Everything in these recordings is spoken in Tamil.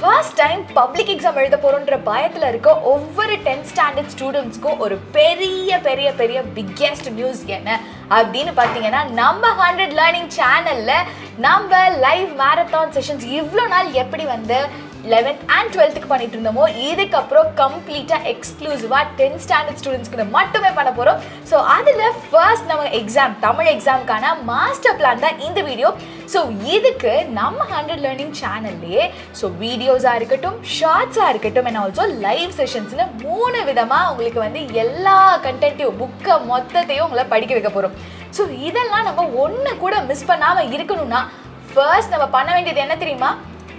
ஃபர்ஸ்ட் டைம் பப்ளிக் எக்ஸாம் எழுத போகிறோன்ற பயத்தில் இருக்க ஒவ்வொரு டென்த் ஸ்டாண்டர்ட் ஸ்டூடெண்ட்ஸ்க்கும் ஒரு பெரிய பெரிய பெரிய பிக்கெஸ்ட் நியூஸ் என்ன? அப்படின்னு பார்த்தீங்கன்னா நம்ம ஹண்ட்ரட் லேர்னிங் சேனலில் நம்ம லைவ் மேரத்தான் செஷன்ஸ் இவ்வளோ நாள் எப்படி வந்து லெவன்த் அண்ட் டுவெல்த்துக்கு பண்ணிட்டு இருந்தோமோ இதுக்கப்புறம் கம்ப்ளீட்டாக எக்ஸ்க்ளூசிவாக டென்த் ஸ்டாண்டர்ட் ஸ்டூடெண்ட்ஸ்க்கு மட்டுமே பண்ண போகிறோம் ஸோ அதில் ஃபர்ஸ்ட் நம்ம எக்ஸாம் தமிழ் எக்ஸாமுக்கான மாஸ்டர் பிளான் தான் இந்த வீடியோ ஸோ இதுக்கு நம்ம ஹண்ட்ரட் லேர்னிங் சேனல்லையே ஸோ வீடியோஸாக இருக்கட்டும் ஷார்ட்ஸாக இருக்கட்டும் அண்ட் ஆல்சோ லைவ் செஷன்ஸ்னு மூணு விதமாக உங்களுக்கு வந்து எல்லா கண்டென்ட்டையும் புக்கை மொத்தத்தையும் உங்களை படிக்க வைக்க போகிறோம் ஸோ இதெல்லாம் நம்ம ஒன்று கூட மிஸ் பண்ணாமல் இருக்கணும்னா ஃபர்ஸ்ட் நம்ம பண்ண வேண்டியது என்ன தெரியுமா?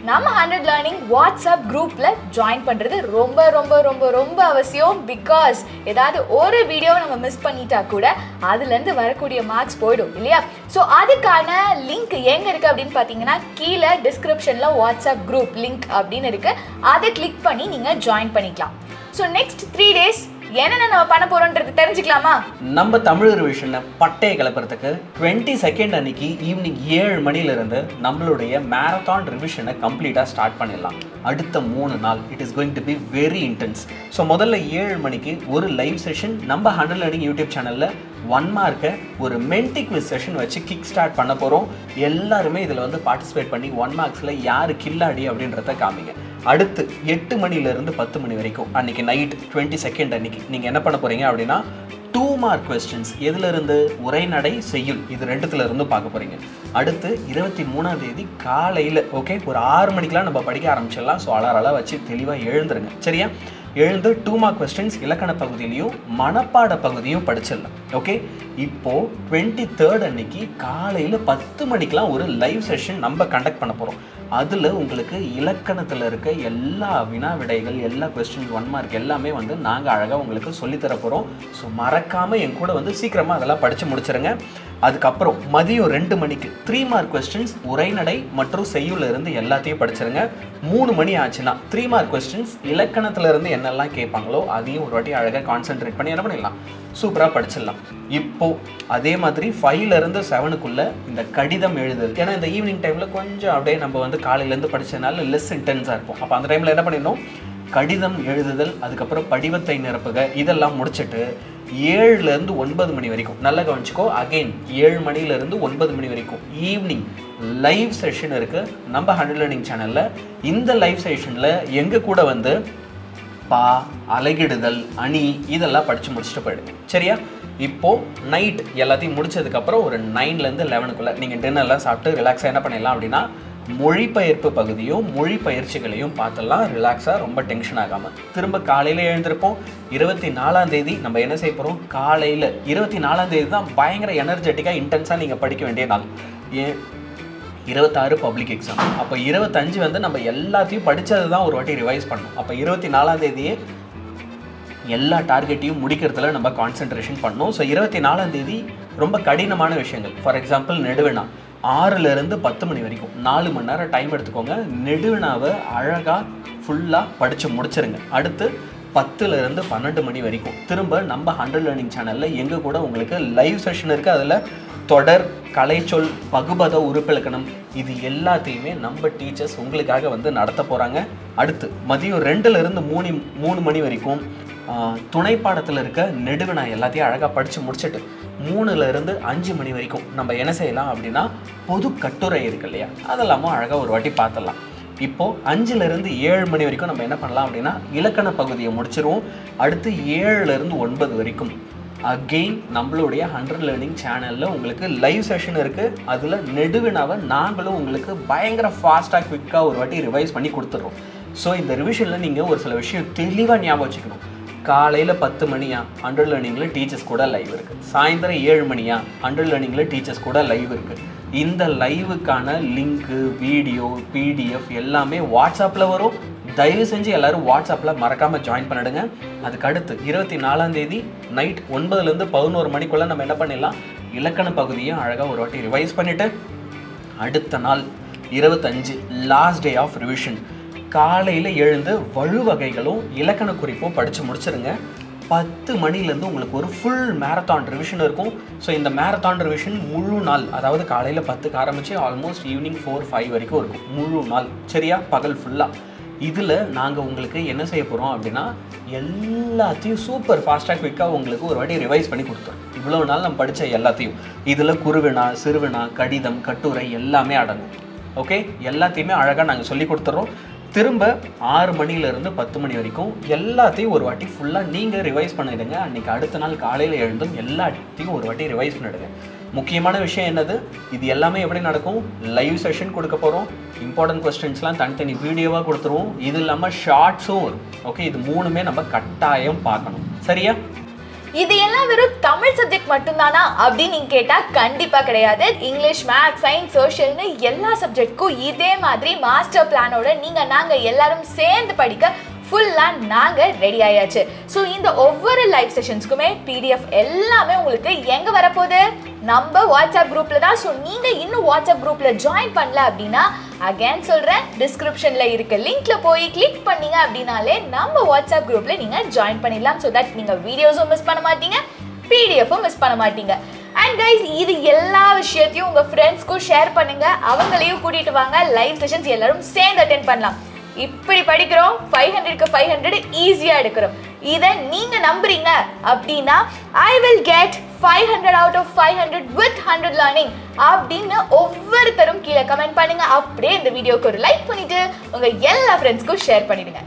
நம்ம ஹண்ட்ரட் லேர்னிங் வாட்ஸ்அப் குரூப்பில் ஜாயின் பண்ணுறது ரொம்ப ரொம்ப ரொம்ப ரொம்ப அவசியம். பிகாஸ் ஏதாவது ஒரு வீடியோவை நம்ம மிஸ் பண்ணிட்டா கூட அதுலேருந்து வரக்கூடிய மார்க்ஸ் போயிடும் இல்லையா? ஸோ அதுக்கான லிங்க் எங்கே இருக்குது அப்படின்னு பார்த்தீங்கன்னா கீழே டிஸ்கிரிப்ஷனில் வாட்ஸ்அப் குரூப் லிங்க் அப்படின்னு இருக்குது அதை கிளிக் பண்ணி நீங்கள் ஜாயின் பண்ணிக்கலாம். ஸோ நெக்ஸ்ட் த்ரீ டேஸ் என்னென்ன நம்ம பண்ண போறோம்ன்றது தெரிஞ்சுக்கலாமா? நம்ம தமிழ் ரிவிஷனில் பட்டையை கிளப்புறதுக்கு டுவெண்ட்டி செகண்ட் அன்னைக்கு ஈவினிங் ஏழு மணிலேருந்து நம்மளுடைய மேரத்தான் ரிவிஷனை கம்ப்ளீட்டாக ஸ்டார்ட் பண்ணிடலாம். அடுத்த மூணு நாள் it is going to be very intense so முதல்ல ஏழு மணிக்கு ஒரு லைவ் செஷன் நம்ம ஹண்ட்ரட் லேர்னிங் யூடியூப் சேனலில் ஒன் மார்க்கை ஒரு மென்டி குவிஸ் செஷன் வச்சு கிக் ஸ்டார்ட் பண்ண போகிறோம் எல்லாருமே இதில் வந்து பார்ட்டிசிபேட் பண்ணி ஒன் மார்க்ஸில் யார் கில்லாடி அப்படின்றத காமிங்க. அடுத்து எட்டு மணிலேருந்து பத்து மணி வரைக்கும் அன்னைக்கு நைட் டுவெண்ட்டி செகண்ட் அன்னைக்கு நீங்கள் என்ன பண்ண போகிறீங்க அப்படின்னா டூ மார்க் கொஸ்டின்ஸ் எதுலேருந்து உரைநடை செய்யுள். இது ரெண்டுத்துல இருந்து பார்க்க போகிறீங்க அடுத்து இருபத்தி மூணாம் தேதி காலையில் ஓகே ஒரு ஆறு மணிக்கெலாம் நம்ம படிக்க ஆரம்பிச்சிடலாம். ஸோ அலாரெல்லாம் வச்சு தெளிவாக எழுந்துருங்க. சரியா? எழுந்து டூ மார்க் கொஸ்டின்ஸ் இலக்கண பகுதியிலையும் மனப்பாட பகுதியும் படிச்சிடலாம். ஓகே இப்போ டுவெண்ட்டி தேர்ட் அன்னைக்கு காலையில் பத்து மணிக்கெலாம் ஒரு லைவ் செஷன் நம்ம கண்டக்ட் பண்ண போகிறோம் அதில் உங்களுக்கு இலக்கணத்தில் இருக்க எல்லா வினா விடைகள் எல்லா கொஸ்டின் ஒன் மார்க் எல்லாமே வந்து நாங்கள் அழகாக உங்களுக்கு சொல்லித்தர போகிறோம் ஸோ மறக்காமல் என் கூட வந்து சீக்கிரமாக அதெல்லாம் படித்து முடிச்சிருங்க. அதுக்கப்புறம் மதியம் ரெண்டு மணிக்கு த்ரீ மார்க் கொஸ்டின்ஸ் உரைநடை மற்றும் செய்யுள்ள இருந்து எல்லாத்தையும் படிச்சிருங்க. மூணு மணி ஆச்சுன்னா த்ரீ மார்க் கொஸ்டின்ஸ் இலக்கணத்துல இருந்து என்னெல்லாம் கேட்பாங்களோ அதையும் ஒரு வாட்டி அழகாக கான்சென்ட்ரேட் பண்ணி என்ன பண்ணிடலாம்? சூப்பராக படிச்சிடலாம். இப்போ அதே மாதிரி ஃபைவ்லேருந்து செவனுக்குள்ளே இந்த கடிதம் எழுதுது ஏன்னா இந்த ஈவினிங் டைமில் கொஞ்சம் அப்படியே நம்ம வந்து காலையிலேருந்து படிச்சதுனால லெஸ் இன்டென்ஸாக இருப்போம். அப்போ அந்த டைமில் என்ன பண்ணிடணும்? கடிதம் எழுதுதல் அதுக்கப்புறம் படிவத்தை நிரப்புக. இதெல்லாம் முடிச்சுட்டு ஏழுலேருந்து ஒன்பது மணி வரைக்கும். நல்லா கவனிச்சிக்கோ அகைன் ஏழு மணிலேருந்து ஒன்பது மணி வரைக்கும். ஈவினிங் லைவ் செஷன் இருக்குது நம்ம ஹண்ட்ரட் லேர்னிங் சேனலில் இந்த லைவ் செஷனில் எங்கள் கூட வந்து பா அலகிடுதல் அணி இதெல்லாம் படித்து முடிச்சுட்டு போயிடுங்க. சரியா? இப்போது நைட் எல்லாத்தையும் முடிச்சதுக்கப்புறம் ஒரு நைன்லேருந்து லெவனுக்குள்ளே நீங்கள் டின்னர்லாம் சாப்பிட்டு ரிலாக்ஸாக என்ன பண்ணிடலாம் அப்படின்னா மொழிபெயர்ப்பு பகுதியும் மொழி பயிற்சிகளையும் பார்த்தலாம் ரிலாக்ஸாக ரொம்ப டென்ஷன் ஆகாமல் திரும்ப காலையில் எழுந்திருப்போம். இருபத்தி நாலாம் தேதி நம்ம என்ன செய்ய போகிறோம் காலையில். இருபத்தி நாலாம் தேதி தான் பயங்கர எனர்ஜெட்டிக்காக இன்டென்ஸாக நீங்கள் படிக்க வேண்டிய நாள். ஏன் இருபத்தாறு பப்ளிக் எக்ஸாம் அப்போ இருபத்தஞ்சு வந்து நம்ம எல்லாத்தையும் படித்தது தான் ஒரு வாட்டி ரிவைஸ் பண்ணணும். அப்போ இருபத்தி நாலாம் தேதியே எல்லா டார்கெட்டையும் முடிக்கிறதுல நம்ம கான்சென்ட்ரேஷன் பண்ணோம் ஸோ இருபத்தி நாலாம் தேதி ரொம்ப கடினமான விஷயங்கள். ஃபார் எக்ஸாம்பிள் நெடுவினா. ஆறுலேருந்து பத்து மணி வரைக்கும். நாலு மணி நேரம் டைம் எடுத்துக்கோங்க. நெடுவினாவை அழகாக ஃபுல்லாக படித்து முடிச்சிருங்க. அடுத்து பத்துலேருந்து பன்னெண்டு மணி வரைக்கும். திரும்ப நம்ம ஹண்ட்ரட் லேர்னிங் சேனலில் எங்கள் கூட உங்களுக்கு லைவ் செஷன் இருக்குது அதில் தொடர் கலைச்சொல் பகுபத உறுப்பிலக்கணம் இது எல்லாத்தையுமே நம்ம டீச்சர்ஸ் உங்களுக்காக வந்து நடத்த போகிறாங்க அடுத்து மதியம் ரெண்டுலேருந்து மூணு மூணு மணி வரைக்கும் துணை பாடத்தில் இருக்க நெடுவினா எல்லாத்தையும் அழகாக படித்து முடிச்சுட்டு மூணுலேருந்து அஞ்சு மணி வரைக்கும் நம்ம என்ன செய்யலாம் அப்படின்னா பொது கட்டுரை இருக்கு இல்லையா? அதெல்லாமும் அழகாக ஒரு வாட்டி பார்த்துடலாம் இப்போது அஞ்சுலேருந்து ஏழு மணி வரைக்கும் நம்ம என்ன பண்ணலாம் அப்படின்னா இலக்கண பகுதியை முடிச்சிருவோம். அடுத்து ஏழுலேருந்து ஒன்பது வரைக்கும் அகெயின் நம்மளுடைய ஹண்ட்ரட் லேர்னிங் சேனலில் உங்களுக்கு லைவ் செஷன் இருக்குது அதில் நெடுவினாவை நாங்களும் உங்களுக்கு பயங்கர ஃபாஸ்ட்டாக குவிக்காக ஒரு வாட்டி ரிவைஸ் பண்ணி கொடுத்துட்றோம். ஸோ இந்த ரிவிஷனில் நீங்கள் ஒரு சில விஷயம் தெளிவாக ஞாபகம் வச்சுக்கணும். காலையில் பத்து மணியா ஹண்ட்ரட் லேர்னிங்கில் டீச்சர்ஸ் கூட லைவ் இருக்குது சாயந்தரம் ஏழு மணியா ஹண்ட்ரட் லேர்னிங்கில் டீச்சர்ஸ் கூட லைவ் இருக்குது இந்த லைவுக்கான லிங்க்கு வீடியோ பிடிஎஃப் எல்லாமே வாட்ஸ்அப்பில் வரும். தயவு செஞ்சு எல்லோரும் வாட்ஸ்அப்பில் மறக்காமல் ஜாயின் பண்ணிடுங்க. அதுக்கு அடுத்து இருபத்தி நாலாம் தேதி நைட் ஒன்பதுலேருந்து பதினோரு மணிக்குள்ளே நம்ம என்ன பண்ணிடலாம்? இலக்கண பகுதியும் அழகாக ஒரு வாட்டி ரிவைஸ் பண்ணிவிட்டு அடுத்த நாள் இருபத்தஞ்சு லாஸ்ட் டே ஆஃப் ரிவிஷன் காலையில் எழுந்து வழுவகைகளும் இலக்கண குறிப்பும் படித்து முடிச்சிருங்க. பத்து மணிலேருந்து உங்களுக்கு ஒரு ஃபுல் மேரத்தான் ரிவிஷன் இருக்கும். ஸோ இந்த மேரத்தான் ரிவிஷன் முழு நாள் அதாவது காலையில் பத்துக்கு ஆரம்பித்து ஆல்மோஸ்ட் ஈவினிங் ஃபோர் ஃபைவ் வரைக்கும் இருக்கும். முழு நாள் சரியா? பகல் ஃபுல்லாக இதில் நாங்கள் உங்களுக்கு என்ன செய்ய போகிறோம் அப்படின்னா எல்லாத்தையும் சூப்பர் ஃபாஸ்ட்டாக குயிக்காக உங்களுக்கு ஒரு வாட்டி ரிவைஸ் பண்ணி கொடுத்துரும் இவ்வளோ நாள் நம்ம படித்த எல்லாத்தையும். இதில் குருவினா சிறுவினா கடிதம் கட்டுரை எல்லாமே அடங்கும். ஓகே எல்லாத்தையுமே அழகாக நாங்கள் சொல்லி கொடுத்துட்றோம் திரும்ப ஆறு மணிலேருந்து பத்து மணி வரைக்கும் எல்லாத்தையும் ஒரு வாட்டி ஃபுல்லாக நீங்கள் ரிவைஸ் பண்ணிடுங்க. அன்றைக்கி அடுத்த நாள் காலையில் எழுந்தும் எல்லாத்தையும் ஒரு வாட்டி ரிவைஸ் பண்ணிடுங்க. முக்கியமான விஷயம் என்னது? இது எல்லாமே எப்படி நடக்கும்? லைவ் செஷன் கொடுக்க போகிறோம் இம்பார்ட்டன்ட் கொஸ்டின்ஸ்லாம் தனித்தனி வீடியோவாக கொடுத்துருவோம். இது இல்லாமல் ஷார்ட்ஸும் வரும். ஓகே இது மூணுமே நம்ம கட்டாயம் பார்க்கணும். சரியா? இது எல்லாம் வெறும் தமிழ் சப்ஜெக்ட் மட்டும்தானா அப்படின்னு நீங்க கேட்டா கண்டிப்பா கிடையாது. இங்கிலீஷ் மேத்ஸ் சயின்ஸ் சோஷியல்னு எல்லா சப்ஜெக்ட்க்கும் இதே மாதிரி மாஸ்டர் பிளானோட நீங்க நாங்க எல்லாரும் சேர்ந்து படிக்க ஃபுல்லாக நாங்கள் ரெடி ஆயாச்சு. ஸோ இந்த ஒவ்வொரு லைவ் செஷன்ஸ்க்குமே பிடிஎஃப் எல்லாமே உங்களுக்கு எங்கே வரப்போகுது? நம்ம வாட்ஸ்அப் குரூப்பில் தான். ஸோ நீங்கள் இன்னும் வாட்ஸ்அப் குரூப்பில் ஜாயின் பண்ணல அப்படின்னா அகைன் சொல்கிறேன் டிஸ்கிரிப்ஷனில் இருக்க லிங்க்ல போய் கிளிக் பண்ணீங்க அப்படின்னாலே நம்ம வாட்ஸ்அப் குரூப்பில் நீங்கள் ஜாயின் பண்ணிடலாம். ஸோ தட் நீங்கள் வீடியோஸும் மிஸ் பண்ண மாட்டீங்க பிடிஎஃப்பும் மிஸ் பண்ண மாட்டீங்க. அண்ட் கைஸ் இது எல்லா விஷயத்தையும் உங்கள் ஃப்ரெண்ட்ஸ்க்கும் ஷேர் பண்ணுங்க. அவங்களையும் கூட்டிட்டு வாங்க. லைவ் செஷன்ஸ் எல்லாரும் சேர்ந்து அட்டென்ட் பண்ணலாம். இப்படி படிக்கிறோம் ஃபைவ் ஹண்ட்ரட்க்கு ஃபைவ் ஹண்ட்ரட் ஈஸியாக எடுக்கிறோம். இதை நீங்கள் நம்புறீங்க அப்படின்னா I will get five hundred out of five hundred with hundred learning அப்படின்னு ஒவ்வொருத்தரும் கீழே கமெண்ட் பண்ணுங்க. அப்படியே இந்த வீடியோக்கு ஒரு லைக் பண்ணிட்டு உங்க எல்லா ஃப்ரெண்ட்ஸ்க்கும் ஷேர் பண்ணிடுங்க.